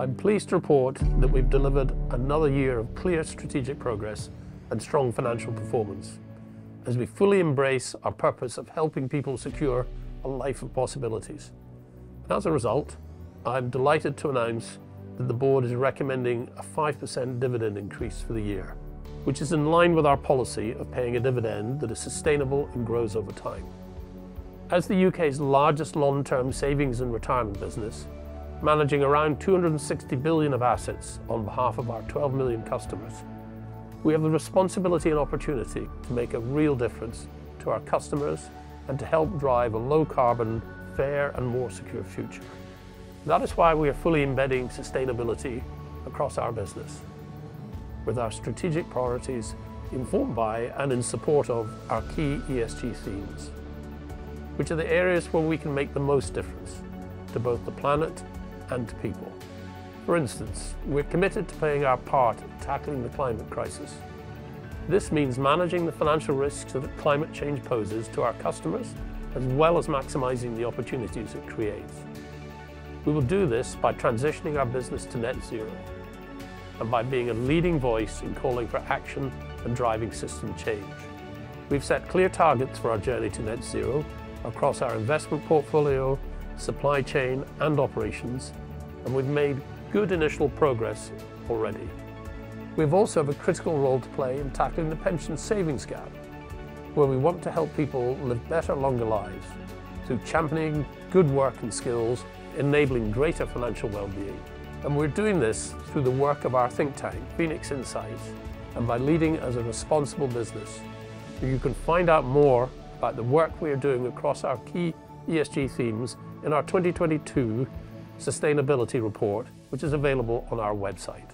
I'm pleased to report that we've delivered another year of clear strategic progress and strong financial performance as we fully embrace our purpose of helping people secure a life of possibilities. As a result, I'm delighted to announce that the board is recommending a 5% dividend increase for the year, which is in line with our policy of paying a dividend that is sustainable and grows over time. As the UK's largest long-term savings and retirement business, managing around 260 billion of assets on behalf of our 12 million customers, we have the responsibility and opportunity to make a real difference to our customers and to help drive a low-carbon, fair and more secure future. That is why we are fully embedding sustainability across our business, with our strategic priorities informed by and in support of our key ESG themes which are the areas where we can make the most difference to both the planet and to people. For instance, we're committed to playing our part in tackling the climate crisis. This means managing the financial risks that climate change poses to our customers, as well as maximising the opportunities it creates. We will do this by transitioning our business to net zero and by being a leading voice in calling for action and driving system change. We've set clear targets for our journey to net zero across our investment portfolio, supply chain and operations, and we've made good initial progress already. We've also have a critical role to play in tackling the pension savings gap, where we want to help people live better, longer lives through championing good work and skills, enabling greater financial well-being. And we're doing this through the work of our think tank, Phoenix Insights, and by leading as a responsible business. You can find out more about the work we are doing across our key ESG themes in our 2022 sustainability report, which is available on our website.